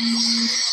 Mm-hmm.